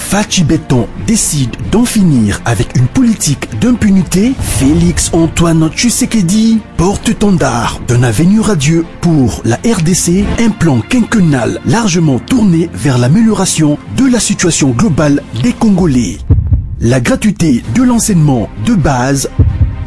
marées, décide d'en finir avec une politique d'impunité. Félix Antoine Tshisekedi porte tendard d'un avenir radieux pour la RDC, un plan quinquennal largement tourné vers l'amélioration de la situation globale des Congolais. La gratuité de l'enseignement de base,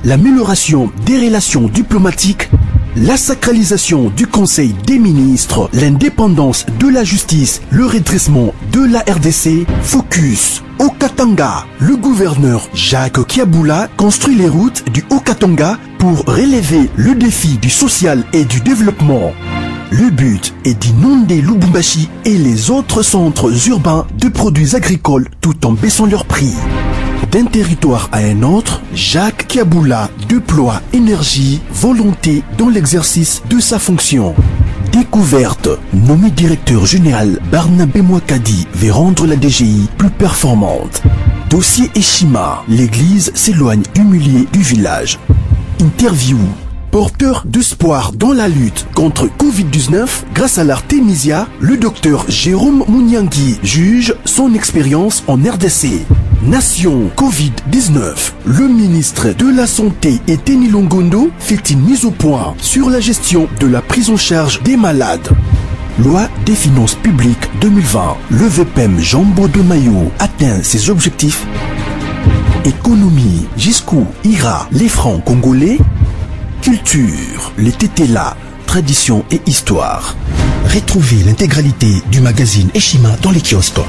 l'amélioration des relations diplomatiques la sacralisation du Conseil des ministres, l'indépendance de la justice, le redressement de la RDC, focus au Katanga. Le gouverneur Jacques Kiaboula construit les routes du Haut-Katanga pour relever le défi du social et du développement. Le but est d'inonder Lubumbashi et les autres centres urbains de produits agricoles tout en baissant leurs prix. D'un territoire à un autre, Jacques Kiaboula déploie énergie, volonté dans l'exercice de sa fonction. Découverte, nommé directeur général Barnabé Mouakadi veut rendre la DGI plus performante. Dossier Eshima, l'église s'éloigne humiliée du village. Interview, porteur d'espoir dans la lutte contre Covid-19 grâce à l'artémisia, le docteur Jérôme Mouniangui juge son expérience en RDC. Nation Covid-19. Le ministre de la Santé, Eteni Longondo, fait une mise au point sur la gestion de la prise en charge des malades. Loi des finances publiques 2020. Le VPM e Jean de Maillot atteint ses objectifs. Économie. Jusqu'où ira les francs congolais Culture. Les TTLA. Tradition et histoire. Retrouvez l'intégralité du magazine Eshima dans les kiosques.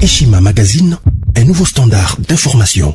Eshima Magazine un nouveau standard d'information.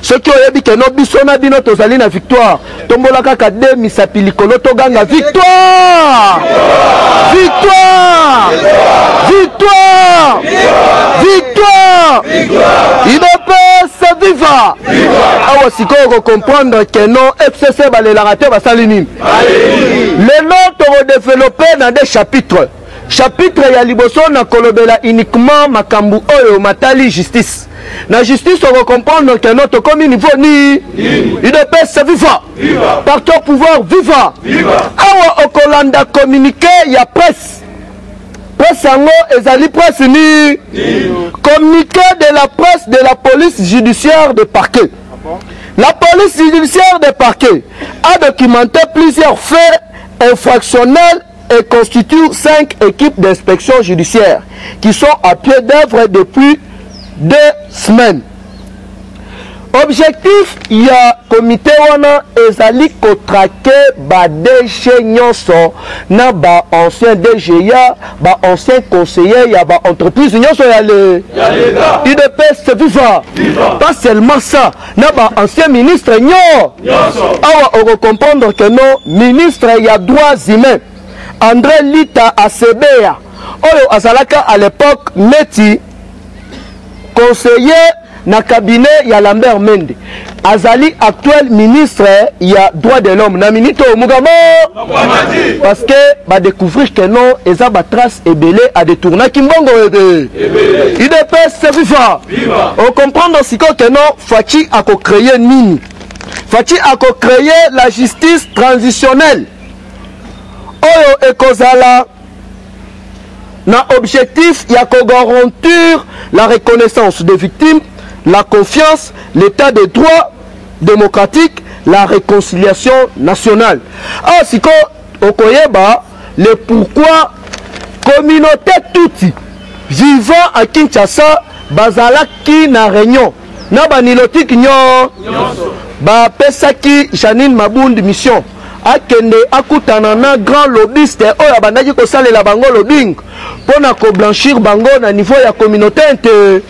Soki oyebi que no biso na bino tozali na victoire, tombola kaka de misapi likolo toganga victoire! Victoire! Victoire! Victoire! Idepesa viva! Awa sikoyo ko comprendre que no FCC balelaka te basali nini? Lelo toko developper na des chapitres. Chapitre ya liboso na kolobela uniquement makambu oyo matali justice. Na justice on comprendre que notre commune niveau ni UDPS viva. viva. Parti au pouvoir viva. viva. Awa okolanda communiqué ya presse. Presse yango ezali presse ni communiqué de la presse de la police judiciaire de parquet. La police judiciaire de parquet a documenté plusieurs faits infractionnels et constituent cinq équipes d'inspection judiciaire qui sont à pied d'œuvre depuis deux semaines. Objectif ya comité wana ezali kotrake ba DG nyonso na ba anciens DGA, ba anciens conseillers ya ba entreprises nyonso ya le ya l'État. UDPS viva! Viva! Pas seulement ça, na ba ancien ministre nyo awa okokomprendre que no ministre ya droits humains andré lita asebeya oyo azalaka à l'époque neti conseiller na cabinet ya lambert mende azali actuel ministre ya droit de l'homme na minute oyo mokabo parce que ba découvrir que non eza ba trace ebele a détourna kimbongo ebe idps viva o comprendre sikoyo que non faci ako créer nini faci ako créer la justice transitionnelle oyo ekozala na objectif ya ko garantir la reconnaissance des victimes, la confiance, l'etat de droit democratique, la reconciliation nationale. Ah, siko okoyeba le pourquoi communauté tutsi vivant à Kinshasa bazalaki na réunion na banilotiki nyo bapesaki Janine Mabund mission akende akutana na grand lobiste oyo abandaki kosalela bango lobing mpo na koblanchir bango na niveau ya communauté inte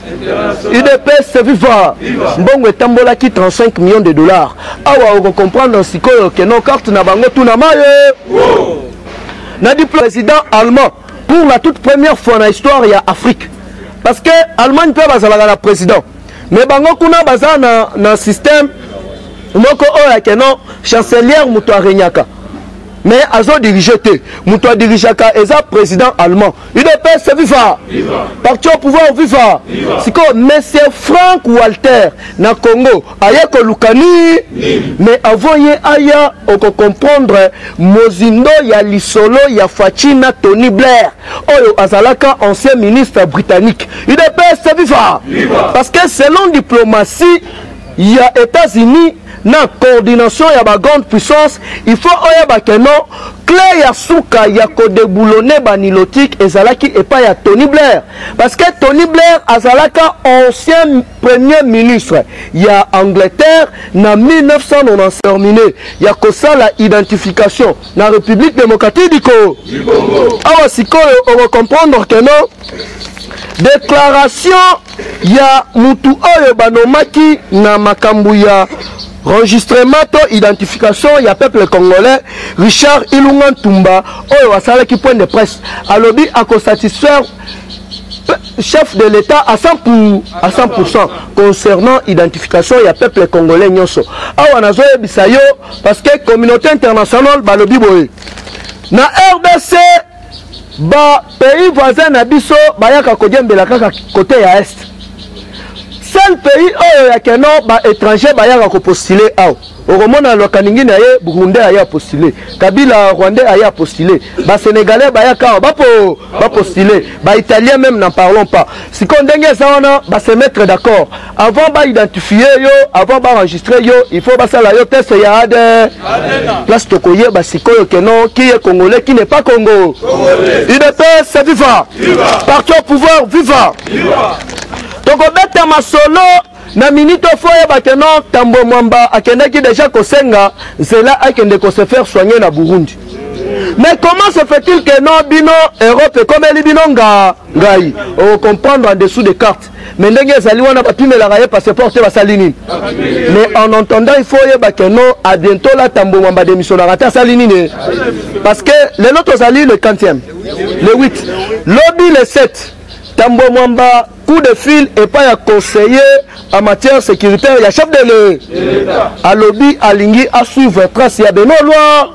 udps viva mbongo etambolaki 35 millions de dollars awa okocomprendre sikoyo keno carte na bango tuna maye na di président allemand pour la toute première fois na histoire ya afrique parce que allemagne mpe bazalaka na président mais bango kuna baza na, na système moko oyo ake non chancelière moto aregnaka mais azo dirige te moto adirigeaka eza président allemand udps viva parti au pouvoir viva sikoyo monsieur frank walter na congo aye koluka nini mais avant ye aya okocomprendre mozindo ya lisolo ya faci na tony blair oyo azalaka ancien ministre britannique udps viva parce que selon diplomatie ya états-unis na coordination ya bagrande puissance il faut oyeba ke non cle ya suka ya kodeboulone banilotique ezalaki epai ya tony blair parce que tony blair azalaka ancien premier ministre ya angleterre na 1990 termine ya kosala identification na République démocratique du Congo. Awa sikoyo oko comprendre que non déclaration ya mutu oyo banomaki na makambo ya enregistrement to identification ya peuple congolais Richard Ilunga Ntumba oyo asalaki point de presse alobi ako satisfaire chef de l'État à 100 pour, à 100% concernant identification ya peuple congolais nyonso awa nazoyebisa yo parce que communauté internationale balobi boye na rdc ba pays voisin na biso bayaka kodiembela kaka kote ya est seul pays oyo ya keno ba étranger bayaka kopostule awa okomona lwakaningi na ye burundais aye apostule kabila rwandais aye apostule basénégalais bayaka awa bapo bapostule baitalien même n'en parlons pas sikoyo ndenge eza wana basemettre d'accord Avant ba identifier yo, avant ba enregistrer yo, il faut basala yo test ya ADN. Place tokoyeba sikoyo que non, qui est congolais, qui n'est pas Congo. UDPS viva. Parti au pouvoir viva. Tokobeta masolo na minute ofo oyeba ke non tambo mwamba akendaki deja kosenga nzela akende kose faire soigner na burundi mais comment se fait-il que non bino europe ekomeli bino nga ngai ocomprendre en dessous de carte mais ndenge ezali wana bapimelaka ye passeport te basali nini mais en entendant il faut oyeba ke non a bientôt lata mbongwa bademissionnaka te asali nini parce que lelo tozali le 40e le 8 lobi le 7 tambo mwamba coup de fil epai ya conseiller en matière sécuritaire ya chef de l'etat alobi alingi asuivre trace ya benoa loi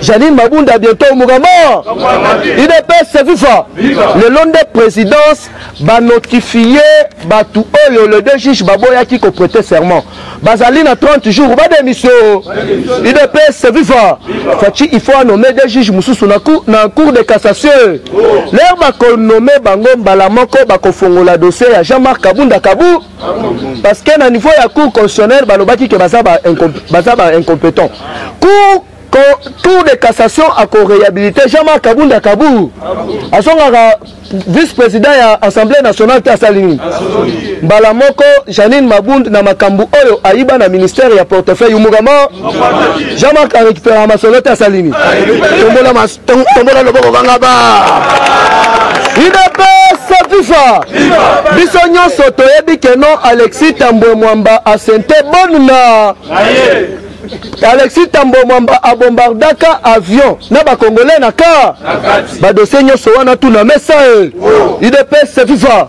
Janine Mabunda bientôt Mugama idps viva lelo nde présidence banotifie bato oyo le deux juge baboyaki koprete serment bazali na 30 jours bademisio idps viva faci il faut anome deux juge mosusu na, cour, na cour de cassation lere bakonome bango mbala moko bakofongola dossier ya jean-marc kabunda kabu parce que na niveau ya cour constitutionnel balobaki ke baza ba baza ba incompétent cour cour de cassation akoréhabilité jama kabunda kabur azongaka vice président ya assemblée nationale te asali nini mbala moko janine mabund na makambo oyo ayiba na ministère ya portefeuille yumukama jean marc arécupéraka masolo te asali nini tombola loboko kanga ba udps viva biso nyonso toyebi keno alexis tambwe mwamba asente bone na alexis tambwe mwamba abombardaka avion na bacongolais na ka badosie nyonso wana tuna mesa e udps viva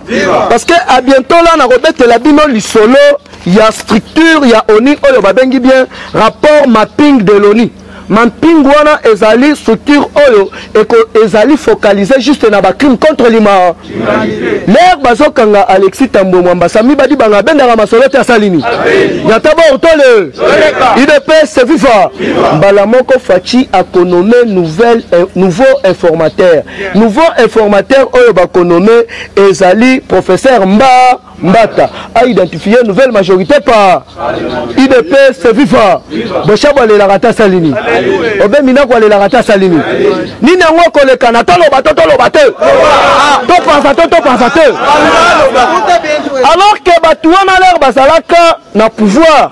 parce que a bientôt la nakobetela bino lisolo ya structure ya oni oyo babengi bien rapport mapping de l'oni Mampingu wana ezali structure oyo eko ezali focalise juste na ba crime contre lima ler bazokanga Alexis Tambwe Mwamba Sami Badibanga abendaka masolo te asali nini Nyataba Ortole UDPS viva mbala moko Fatshi akonome nouvelle eh, nouveau informateur nouveau informateur oyo bakonome ezali professeur Mba Mbata a identifier nouvelle majorité pa UDPS viva Boshabo alelaka ata asali nini Obe Minaku alelaka ata asali nini nini yango ekolekana toloba to toloba te topanza to topanza te alors que bato wana lere bazalaka na pouvoir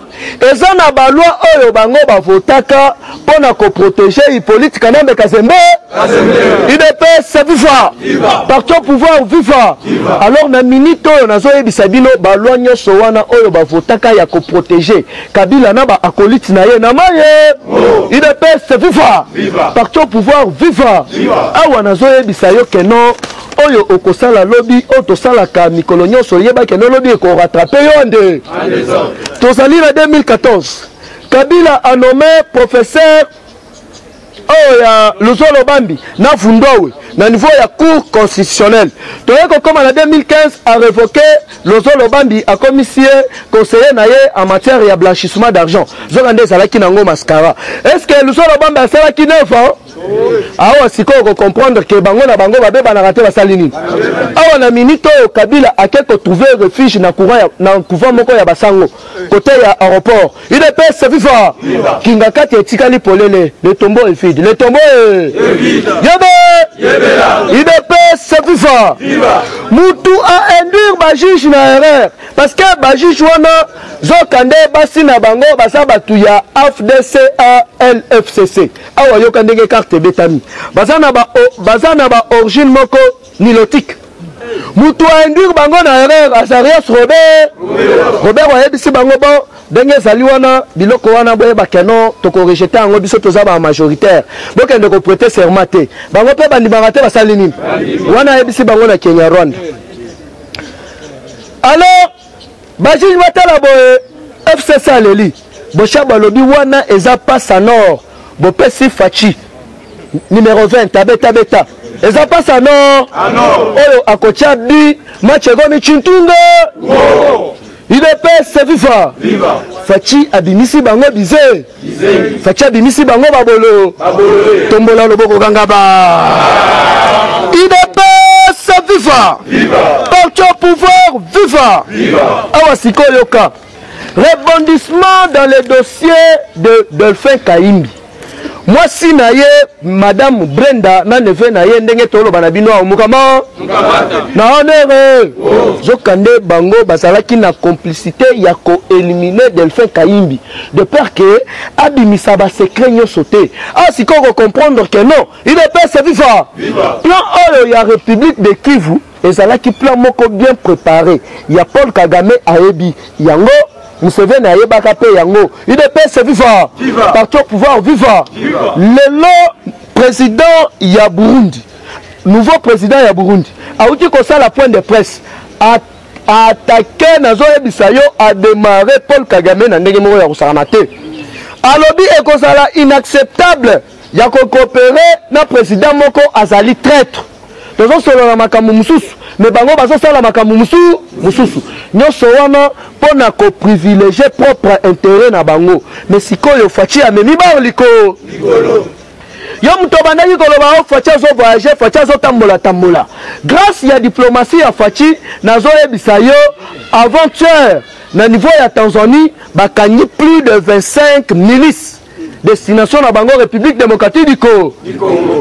Eza na ba loi oyo bango ba votaka pona ko proteger Hypolite Kanambe Kazembe. Udps viva! Parti au pouvoir viva! Alors na minute oyo nazo yebisa bino ba loi nyoso wana oyo ba votaka ya ko proteger Kabila na ba acolytes na ye na maye. Udps viva! Parti au pouvoir viva! Awa nazo yebisa yo que non oyo okosala lobi oyo tosalaka mikolo nyonso yeba kende lobi ekoratrape yo ande tozali na 2014 kabila anome professeur oyo oh, ya luzolo bambi na vundowe na niveau ya cour constitutionnelle toye kokóma na 2015 arevoke lozolo bambi akomisi ye conseiller na ye en matière ya blanchissement d'argent zoka nde ezalaki na yango mascara est ce que luzolo bambi asalaki 9 ans awa sikoyo ko comprendre ke bango na bango babebanaka te basali nini awa na minute oyo kabila ake kotrouve refuge na courant na couvent moko ya basango kote ya aéroport udps viva kinga kati etikali polele le tombeau est vide le tombeau est yebe udps viva mutu a induire bajuge na erreur parce que bajuge wana zoka nde basi na bango baza bato ya afdc alfcc awa yoka ndenge carte ebetami baza na ba baza na ba origine moko nilotique mutu a induire bango na erreur azarias robert robert ayebisi bango bon ndenge ezali wana biloko wana boyeba keno tokorejete yango biso toza ba majoritaire bokende koprete serment te bango mpe bandimaka te basali nini wana ayebisi bango na kenya rwanda alors Bajiji batala boye FCC aleli Boshab alobi wana eza pasa nord bopesi Fachi numero 20 abeta beta eza pasa nord oyo akotia bi match ekomi chintunga udps viva Fachi abimisi bango bize faci abimisi bango babolo tombola loboko kanga ba idps viva parti au pouvoir viva awa sikoyo yoka rebondissement dans le dossier de delphin kaimbi mwasi na ye madame brenda na neve na ye ndenge toloba na bino awa mokama na honere zoka nde bango bazalaki na complicité ya koelimine delphin kaimbi de peur que abimisa ba secret nyonso te a ah, sikoyo ko comprendre que non udps viva plan oyo ya république de kivu ezalaki plan moko bien préparé ya paul kagame ayebi yango museveni ayebaka mpe yango udps viva parti au pouvoir viva lelo président ya burundi nouveau président ya burundi auti kosala point de presse Attaquer nazo yebisa yo a demarrer Paul Kagame na ndenge moko ya kosakana te. Alobi ekozala inacceptable ya ko cooperer na president moko azali traitre. Tozo solola makambo mosusu mais bango bazo sala makambo mosusu mosusu. Nyoso wana pona ko privilegier propre interet na bango. Mais sikoyo Fatshi amemi bar likolo. yo moto obandaki koloba o oh, faci azo voyage faci azotambola tambola grâce ya diplomatie ya faci nazoyebisa yo aventure na niveau ya tanzanie bakangi plus de 25 milice destination na bango république démocratique du congo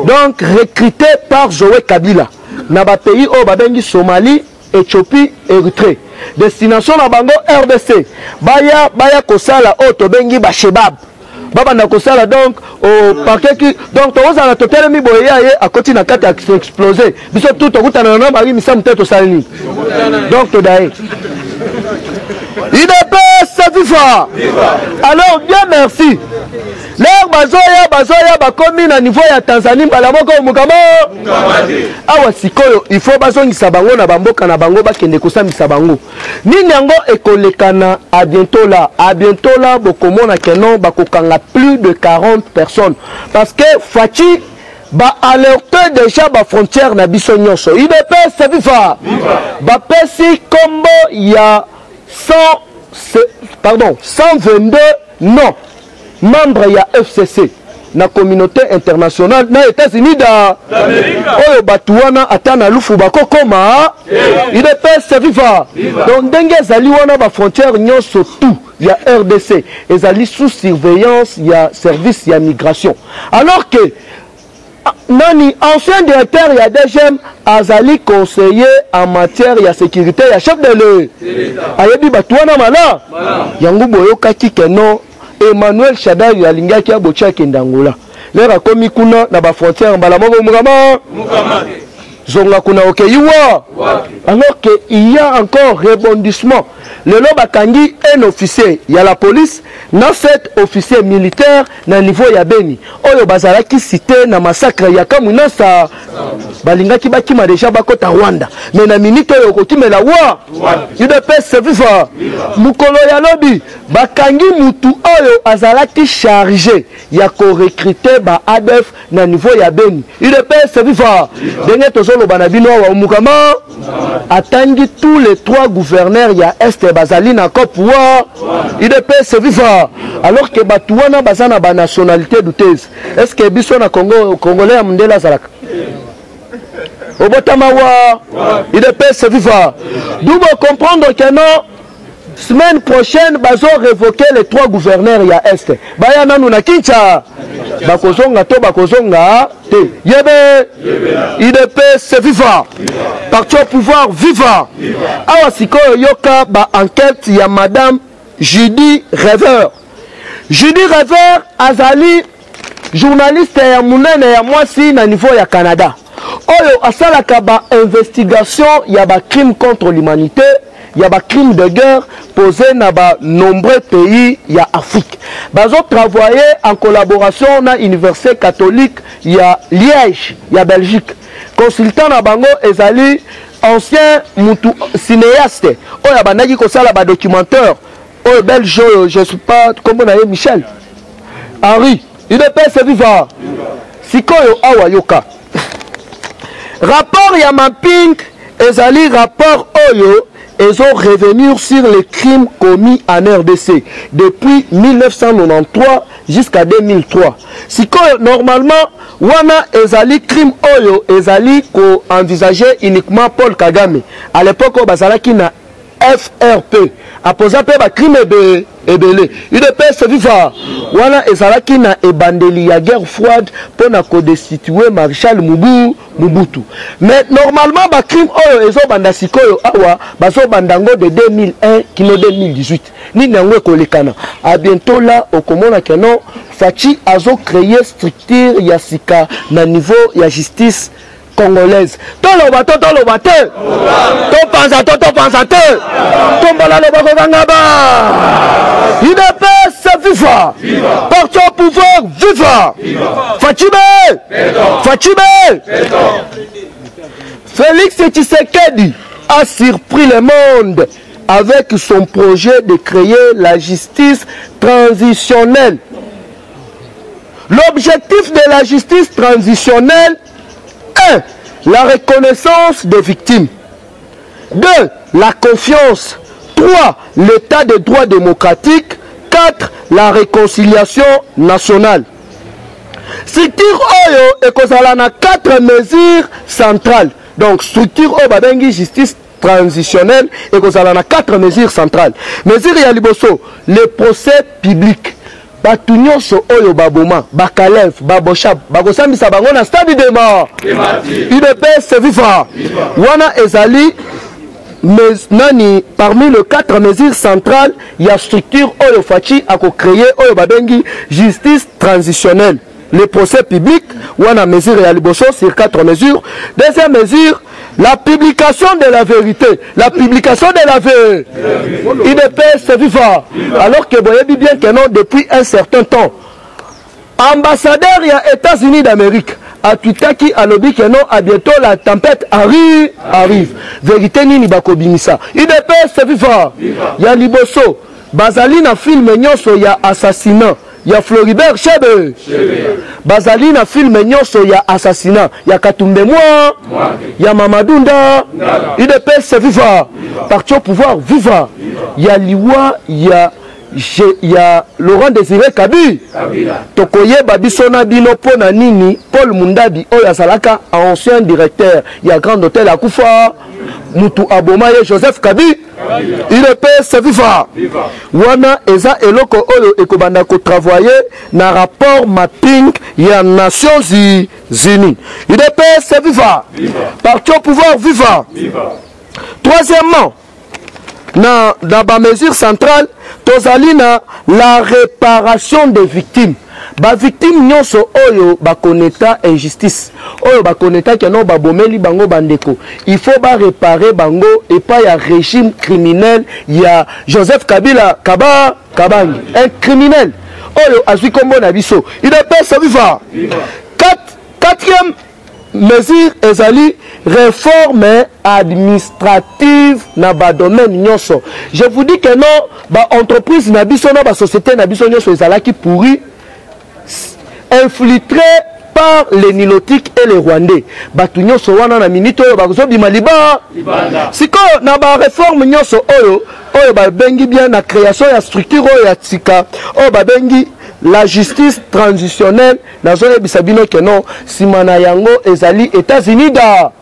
donc recruté par joe kabila na bapays oyo babengi somalie Ethiopie, Erythree. Destination na bango RDC. Baya baya kosala oyo tobengi ba shebab. Babanda kosala donc au parquet qui donc tokozala totelemi boye ya ye akoti na kati a exploser. Biso tout tokutana na Marie Misamu te tosali nini? Donc todaye. IDPS viva! Alors bien merci. Leur bazoya bazoya bakomi na niveau ya Tanzanie mbala moko mukama awa sikoyo il faut bazongisa bango na bamboka na bango bakende kosambisa bango nini yango ekolekana a bientôt là a bientôt là bokomona que non bakokanga plus de 40 personnes parce que Fatshi ba alerte déjà ba frontière na biso nyonso udps viva bapesi kombo ya 100 pardon 122 non membre ya fcc na communauté internationale na États-Unis da oyo bato wana ata na lufu bakokoma udps viva donc ndenge ezali wana ba frontière nyonso tout ya rdc ezali sous surveillance ya service ya migration alors que Nani ancien directeur ya DGM azali conseiller en matière ya securite ya chef de le ayebi batu wana mala yango boyokaki que non Emmanuel Shadari alingaki aboche akende Angola lere akomi kuna na ba frontière mbala moko mukama zonga kuna okeyi wa alors que il y a encore rebondissement Lelo bakangi un officier ya la police na sept officiers militaires na niveau ya Beni oyo bazalaki cites na massacre ya Kamwina sa balingaki bakima dejà bakota Rwanda mais na minute oyo okokimela wapi? Udps viva! Mokolo ya lobi bakangi mutu oyo azalaki charge ya ko recruter ba adf na niveau ya beni udps viva ndenge tozoloba na bino awa omukama atangi tous les trois gouverneurs ya est bazali na cop wa udps viva alors que bato wana baza na ba nationalité douteuse est ce que biso na congo congolais ya mondele azalaka obotama wa udps viva d'où comprendre que non Semaine prochaine bazo revoquer les trois gouverneurs ya est baya nanu na Kinshasa bakozonga to bakozonga te yebe idps viva parti au pouvoir viva awa sikoyo yoka ba enquête ya madame Judy Rêveur Judy Rêveur azali Journaliste ya munene ya mwasi na niveau ya Canada oyo asalaka ba investigation ya ba crime contre l'humanite ya ba crime de guerre pose na ba nombreux pays ya Afrique. Bazo travailler en collaboration na Université catholique ya Liège ya Belgique. Consultant na bango ezali ancien mutu cineaste oyo abandaki kosala ba documentaire oyo belge oyo je suis pas nkombo na ye michel henri udps viva sikoyo awa yoka rapport ya mapping ezali rapport oyo ezo revenir sur les crimes commis en rdc depuis 1993 jusqu'à 2003 sikoyo normalement wana ezali crime oyo ezali koenvisage uniquement paul kagame à l'époque oyo bazalaki na FRP apoza mpe ba crime ebele. Udps viva! Wana ezalaki na ebandeli ya guerre froide mpo na ko destituer Marechal Mobutu. Mais normalement ba crimes oyo ezo banda sikoyo awa bazo banda yango de 2001 kino 2018. Nini yango ekolekana? A bientot là okomona que non Fatshi azo creer structure ya sika na niveau ya justice. congolaise toloba to toloba te topanza to topanza te tombola loba kokanga ba udps viva parti au pouvoir viva facibe facibe félix tshisekedi a surpris le monde avec son projet de créer la justice transitionnelle l'objectif de la justice transitionnelle 1. La reconnaissance des victimes. 2. La confiance. 3. L'état des droits démocratiques. 4. La réconciliation nationale. structure oyo et a 4 mesures centrales donc structure oyo justice transitionnelle ekozala na 4 mesures centrales mesure ya liboso le procès public bato nyonso oyo baboma bakalev baboshab bakosambisa bango na stade de mort udps viva wana ezali mais nani parmi le quatre mesures centrales ya structure oyo faci akocreye oyo babengi justice transitionnelle le procès public wana mesure ya liboso sur quatre mesures deuxième mesure la publication de la vérité la publication de la vérité idps viva alors que boyebi bien que non depuis un certain temps ambassadeur ya états-unis d'amérique atwitaki alobi que non à bientôt la tempête arrive arrive vérité nini bakobimisa idps viva ya liboso bazali na filme nyonso ya assassinat ya Floribert Chebe bazali na filme nyonso ya assassinat ya Katumbe mwa ya Mamadou Nda UDPS viva parti au pouvoir viva ya liwa ya ya Laurent Désiré Kabi tokoyeba biso na bino mpo na nini Paul Mundabi oyo azalaka ancien directeur ya Grand Hôtel akufa mutu aboma ye Joseph Kabi udps viva wana eza eloko oyo ekobanda kotravaye na rapport mapping ya nations unis udps viva parti au pouvoir viva troisièmement na, na bamesure centrale tozali na la réparation des victimes Ba victimes nionso oyo ba connaita injustice, oyo ba connaita que non babomeli bango ba ndeko, il faut ba reparer bango epai ya regime criminel ya Joseph Kabila kaba kabange. Un criminel oyo azui kombo na biso udps viva! Viva! Quat, quatrième Mesure ezali reforme administrative na ba domaine nyonso. Je vous dis que non, ba entreprises na biso na ba societes na biso nyonso ezalaki pourri infiltré part les nilotiques et les rwandais bato nyonso wana na minite oyo bakozobima liba sikoyo na bareforme nyonso oyo oyo babengi bien na création ya structure oyo ya sika oyo babengi la justice transitionnelle Nazo yebisa bino que non, sima na yango ezali Etats-Unis da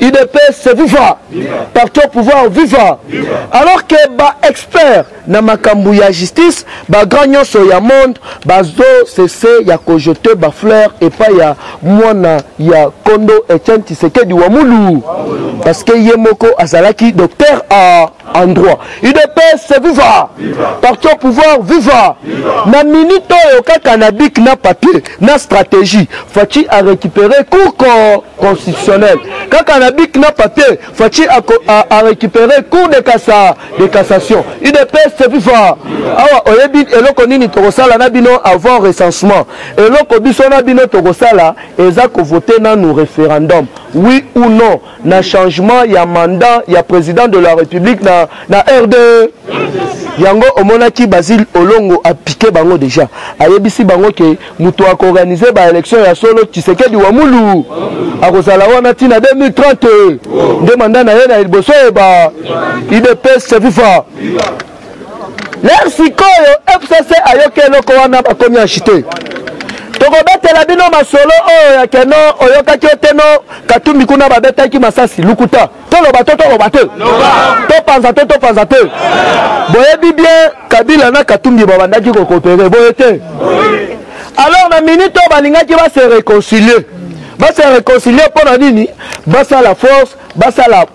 UDPS viva! Parti au pouvoir viva! Alors que ba experts na makambo ya justice, ba grands nyonso ya monde bazo cesse ya ko jeter ba fleurs epai ya mwana ya kondo Etienne Tshisekedi wa Mulu parce que ye moko azalaki docteur a en droit udps viva parti au pouvoir viva na minute oyo kaka na bic na papier na stratégie faci a récupéré cour constitutionnel kaka na bic na papier faci a, a, a récupéré cour de, cassa, de cassation udps viva awa oyebi eloko nini tokosala na bino avant recensement eloko biso na bino tokosala eza kovote nanu référendum oui ou non na changement ya mandat ya president de la republique na, na rd yango omonaki basile olongo apike bango deja ayebisi bango ke moto akoorganize baelection ya solo tshisekedi wa mulu akozala wana ntina 2030 nde manda na ye na liboso yeba idps fifa ler sikoyo fcc ayoki eloko wana bakomi agite tokobetela bino masolo oyo ya keno oyokaki oteno katumbi kuna babetaki masasi lukuta toloba to toloba te topanza to topanza te boyebi bien kabila na katumbi babandaki kokopere boye te alors na minute oyo balingaki base réconcilier base réconcilier mpo na nini basala force basala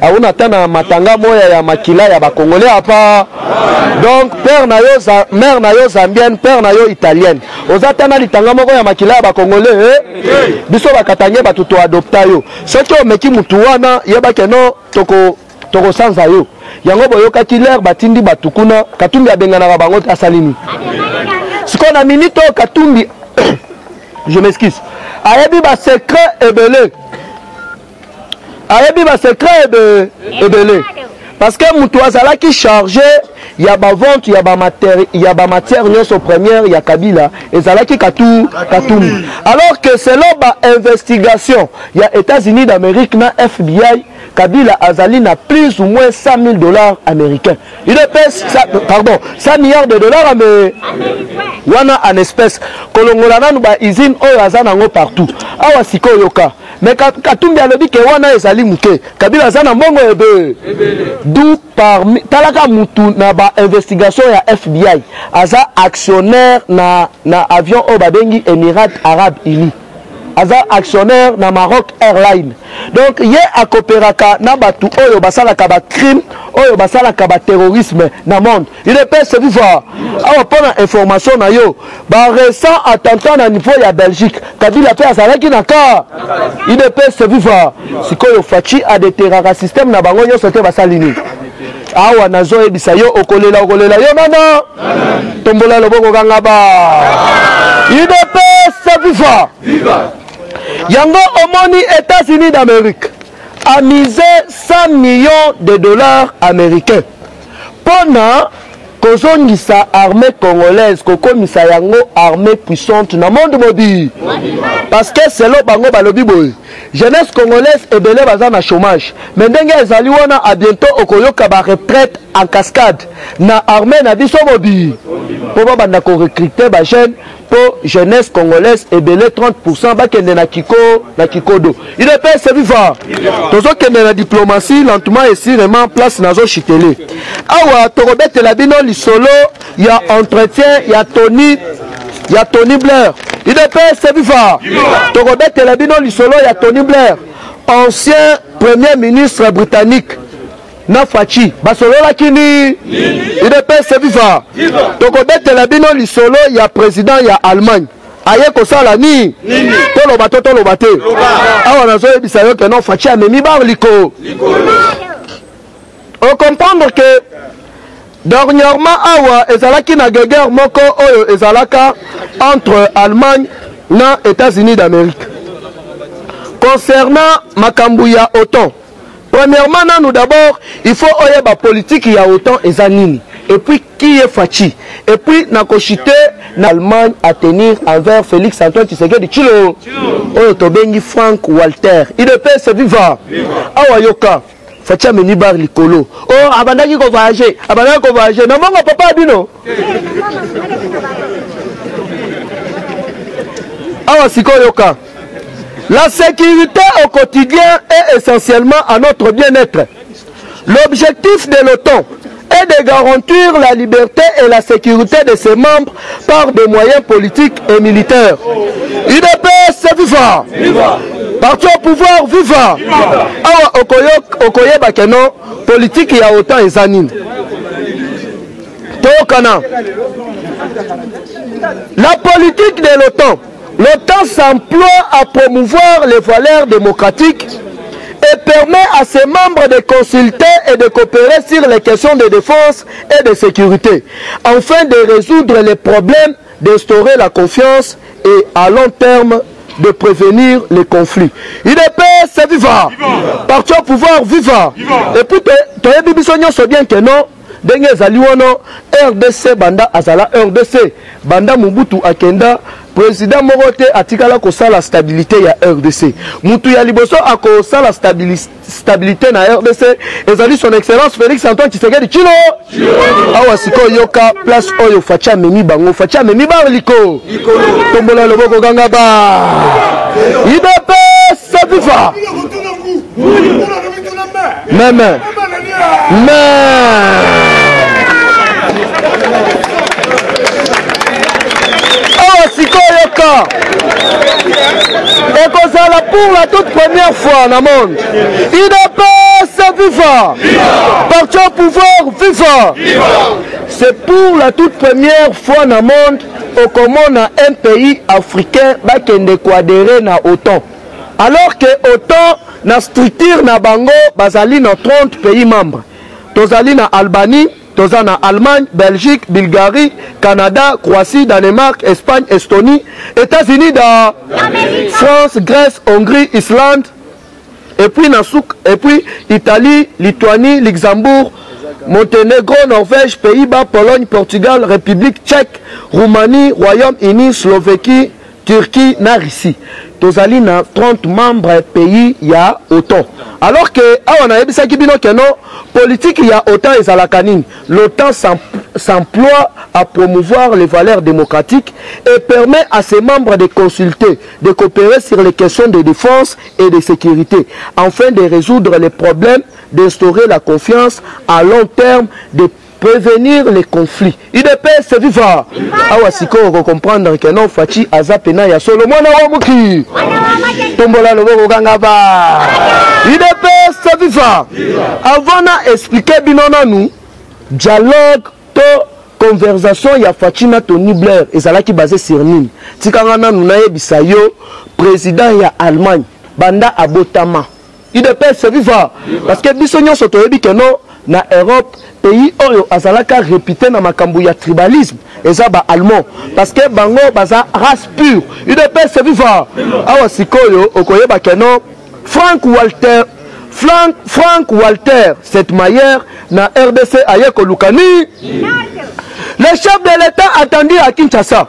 auna ata na matanga moya ya makila ya bakongole apa donc père na yo za, mère na yo zambienne père na yo italienne oza ata na litanga moko ya makila ya bakongole eh? biso bakatange bato toadopta yo soki omeki motu wana yebake no toko tokosanza yo yango boyokaki lere batindi bato kuna katumbi abenganaka bango te asali nini sikoyo na minite oyo katumbi je m'excuse ayebi basecret ebele ayebi ba secret ebe ebele parce que mutu azalaki charge ya ba vente ya ba matière ya ba matière nyonso première ya Kabila ezalaki katu katumbi alors que selon ba investigation ya États-Unis d'Amérique na FBI Kabila azali na plus ou moins 100 000 dollars américains. Il est pèse, pardon, 100 milliards de dollars mais wana en espèce. Kolongola nanu ba usine oyo aza nango partout. Awa sikoyo yoka. Mais Katumbi alobi ke wana ezali muke. Kabila aza na mbongo ebe. D'où parmi talaka mutu na ba investigation ya FBI aza actionnaire na na avion oyo babengi Emirats Arabes Unis. Aza actionnaire na Maroc Airlines. Donc ye akoperaka na batu oyo basalaka ba crime oyo basalaka ba terrorisme na monde. Udps viva awa mpo na information na yo ba récent attentat na niveau ya Belgique Kabila mpe azalaki na kaa Udps viva sikoyo Fatshi adeteraka système na bango nyonso te basali nini awa nazoyebisa yo okolela okolela yo nana tombola loboko kanga ba Udps viva yango omoni États-Unis d'Amérique amise 100 millions de dollars américains Mpo na kozongisa armee congolaise, kokomisa yango armee puissante na monde mobi parce que selon bango balobi boye jeunesse congolaise ebele baza na chomage mais ndenge ezali wana a bientot okoyoka ba retraite en cascade na armee na biso mobi mpo babanda ko recruter ba jeunes po jeunesse congolaise ebele 30% bakende na kiko na kikodo udps viva tozokende na diplomatie lentement et sûrement place nazo chitele awa tokobetela bino lisolo ya entretien ya tony ya tony blair udps viva tokobetela bino lisolo ya tony blair ancien premier ministre britannique na Fatshi basololaki nini? Udps viva! Tokobetela bino lisolo ya president ya Allemagne aye kosala nini? Toloba to toloba te? Awa nazoyebisa yo ke non Fatshi amemi ba liko. O comprendre ke dernièrement awa ezalaki na guerre moko oyo ezalaka entre Allemagne na États-Unis d'Amérique concernant makambo ya OTAN. Premièrement nanu d'abord il faut oyeba politique ya otan eza nini et puis qui est Fatshi et puis nako chute na Allemagne à tenir envers Felix Antoine Tshisekedi Tshilombo oyo tobengi Frank Walter idps viva awa yoka Fatshi amemi bar likolo oh abandaki ko voyager abandaki ko voyager na mongo papa bino awa sikoyo yoka La sécurité au quotidien est essentiellement à notre bien-être. L'objectif de l'OTAN est de garantir la liberté et la sécurité de ses membres par des moyens politiques et militaires. UDPS, viva! viva. Parti au pouvoir, viva! Awa okoyok, okoyeba politique politique y OTAN autant et La politique de l'OTAN L'OTAN s'emploie à promouvoir les valeurs démocratiques et permet à ses membres de consulter et de coopérer sur les questions de défense et de sécurité, afin de résoudre les problèmes, d'instaurer la confiance et à long terme de prévenir les conflits. UDP, c'est vivant. Parti au pouvoir, vivant. Et puis, tu bien que non. Denge ezali wana rdc banda azala rdc banda Mobutu akenda president moko te atikala kosala stabilite ya rdc mutu ya liboso akosala stabilite na rdc ezali son excellence Felix Antoine Tshisekedi chilo awa sikoyo yoka place oyo Fatshi amemi bango Fatshi amemi ba liko tombola loboko ganga ba idps viva Meme. Meme. awa sikoyo ka ekozala pour la toute première fois na monde idps viva parti au pouvoir viva c'est pour la toute première fois na monde okomona un pays africain bakende koadere na otan Alors que autant na structure na bango bazali na 30 pays membres. Tozali na Albanie, toza na Allemagne, Belgique, Bulgarie, Canada, Croatie, Danemark, Espagne, Estonie, États-Unis da France, Grèce, Hongrie, Islande, et puis na souk, et puis Italie, Lituanie, Luxembourg, Montenegro, Norvège, Pays-Bas, Pologne, Portugal, République tchèque, Roumanie, Royaume-Uni, Slovaquie, Turquie na Russie tozali na 30 membres pays y il a autant. alors que awa ça qui y non politique et OTAN la canine. l'OTAN s'emploie à promouvoir les valeurs démocratiques et permet à ses membres de consulter, de coopérer sur les questions de défense et de sécurité, afin de résoudre les problèmes, d'instaurer la confiance à long terme, de Prevenir les conflits. UDPS viva! Awa sikoyo ko comprendre que non Fatshi aza pena ya solo mwana wa muki. Tombola loboko kanga ba. UDPS viva! Avant na expliquer bino nanu dialogue to conversation ya Fatshi na Tony Blair ezalaki basé sur nini? Tikanga nanu nayebisa yo président ya Allemagne banda abotama udps viva parce que biso nyonso toyebi que non na europe pays oyo azalaka repute na makambo ya tribalisme eza ba allemand parce que bango baza race pure udps viva awa sikoyo okoyeba que non frank walter frank, frank walter setmayer na rdc aye koluka nini le chef de l'état attendu à kinshasa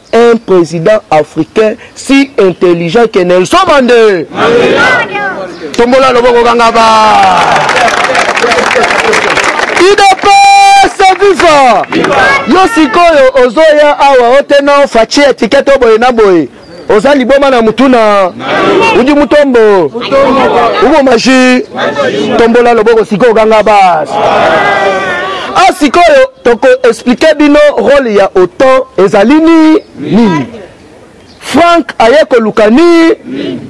Un president africain si intelligent que Nelson Mande. Tombola loboko kanga ba. Idepese viva. Yo sikoyo ozoya awa otena fachi etikete boye na boye. oza liboma na mutuna udi mutombo ubo maji tombola loboko sikoyo kanga basi a ah, sikoyo Toko expliquer bino role ya otan ezali ni nini. Frank aye koluka ni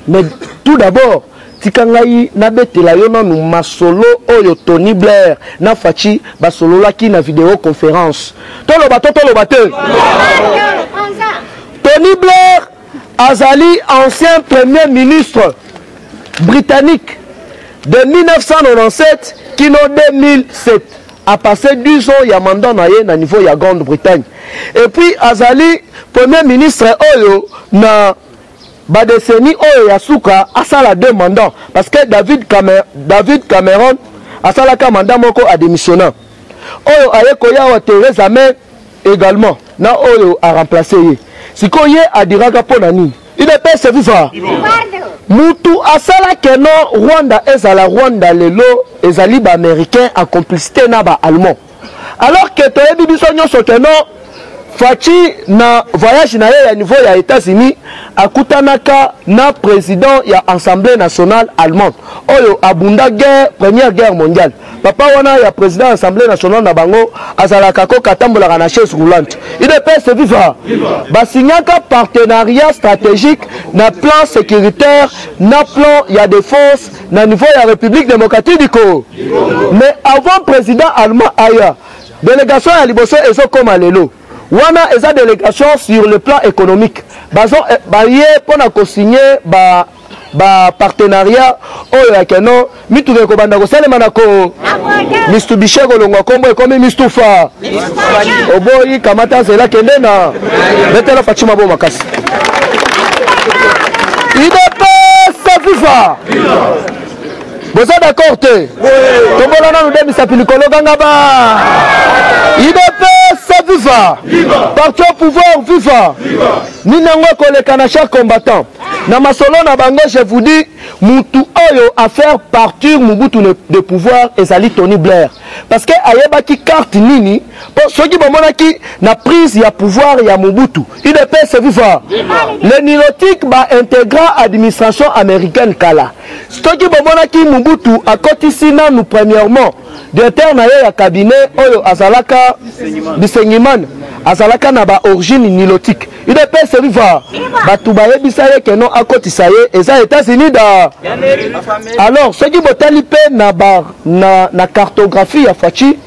mais tout d'abord tika ngai nabetela yo nanu masolo oyo Tony Blair na Fatshi basololaki na video conference. Toloba to toloba te? Tony Blair Azali ancien premier ministre britannique de 1997 kino 2007 a passé 10 ans ya mandat na ye na niveau ya grande bretagne et puis azali premier ministre oyo na badeseni oyo ya suka asala deux mandats parce que david, Camer david cameron asalaka mandat moko ademissionna oyo aye koya awa theresa may egalement na oyo a remplacer ye sikoyo ye adiraka mpo na nini udps viva mutu asala keno rwanda ezala rwanda lelo ezali baaméricain a complicité na baallemand alors ke toyebi biso nyonso keno faci na voyage na ye ya niveau ya états-unis akutanaka na président ya assemblée nationale allemande oyo abunda guerre première guerre mondiale Papa wana ya président ya Assemblée nationale na bango azalaka ko katambolaka na chaise roulante. UDPS viva! Basignaka partenariat stratégique na plan sécuritaire na plan ya défense na niveau ya République démocratique du Congo. Mais avant président allemand aya, délégation ya liboso ezokoma lelo. Wana eza delegation sur le plan économique bazo eh, baye mpo na kosigne ba ba partenariat oyo ya keno mituka ekobanda kosalema na ko mistubishe kolongwa nkombo ekomi mistufa oboyi kamata nzela kende na betela faci mabo makasi idps viva boza d'accord te tombola nanu de misapi likolo ganga ba idps viva parti au pouvoir viva nini yango ekoleka na chaque combattant na masolo na bango je vous dis mutu oyo affaire partir mobutu de pouvoir ezali tony blair parce que ayebaki carte nini Po soki bomonaki na prise ya pouvoir ya Mobutu, udps viva, le nilotique ba integra administration americaine kala. Soki bomonaki Mobutu akotisi nanu premièrement directeur na ye ya cabinet oyo azalaka Bisengimana azalaka na ba origine nilotique. Udps viva, batu bayebisa ye que non akotisa ye eza Etats-Unis da. Alors soki botali pe na ba na, na cartographie ya Fatshi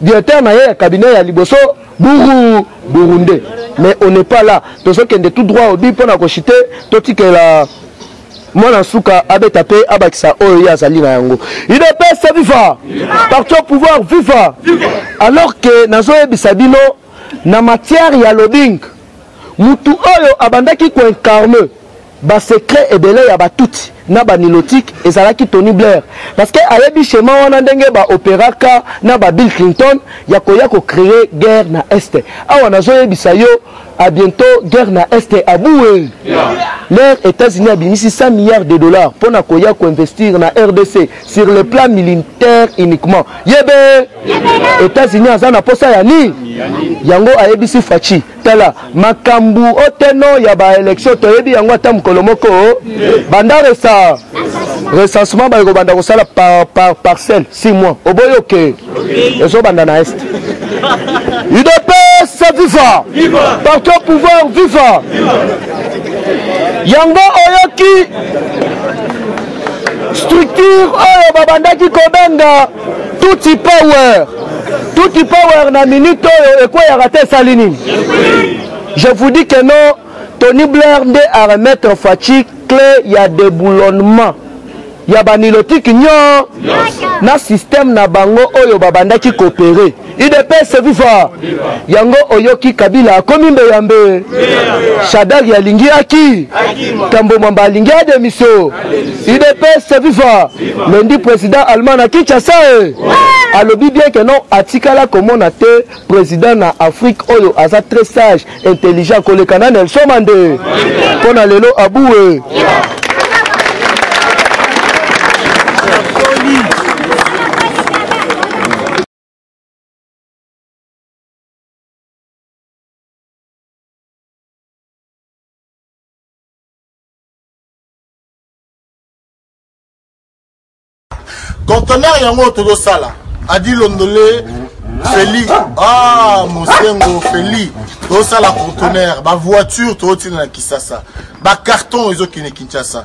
directeur na ye ya cabinet ya liboso buru burundais mais on n'est pas là tozokende tout droit obi mpo na koshite totikela mwana nsuka abeta mpe abakisa oyo ye azali na yango udps viva parti au pouvoir viva alors que nazoyebisa bino na matière ya lobing motu oyo abandaki koincarne Ba secret ebele ya ba tutsi na ba nilotique ezalaki Tony Blair parce que ayebi schéma wana ndenge ba operaka na ba Bill Clinton ya koya ko creer guerre na Est. Awa nazo yebisa yo à bientot guerre na Est abouee. Leur Etats-Unis abimisi 100 milliards de dollars pona koya ko investir na rdc sur le plan militaire uniquement. Yebee! Etats-Unis aza na posa ya nini? Yango ayebisi Fatshi. Tala, makambu oteno ya ba election toyebi yango ata mokolo moko banda resa recensement baye kobanda kosala par, par parcelle 6 mois oboyi oke ezobanda na est udps viva parti au pouvoir viva yango oyoki structure oyo babandaki kobenga Tutsi power Tutsi power na minute oyo ekweyaka te esali nini je vous dis que non Tony Blair nde a remettre Fatshi clé ya déboulonnement ya banilotiki nyo na système na bango oyo babandaki coopérer udps viva yango oyoki kabila akomi mbeyambe shadari alingi aki tambo mwamba alingi ademisio udps viva lundi président allemand na kinshasa e alobi bien ke non atikala komona te président na afrique oyo aza très sage intelligent koleka na nelson mande mpo na lelo abue conteneur yango tozosala adi londole feli ah mosengo feli tozosala conteneur bavoiture tozotina na kisasa bacarton ezokende kinshasa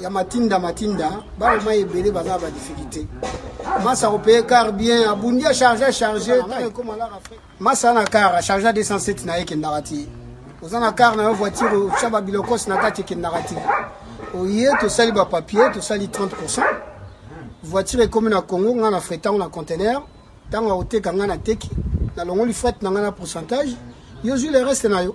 ya matinda matinda bana mai ebele baza na badifficulté masa kopeye car bien abundi ya charge ya charge masa na car acharge ya 207 na ye ekendaka ti oza na car na yo voiture otya babilokos na kati ekendaka ti oye tosali bapapier tosali 30 pourcent voiture ekomi na congo ngai na fretango na contenaire ntango akoteka ngai na teki nalongoli frete na ngai na pourcentage yo zwi le reste na yo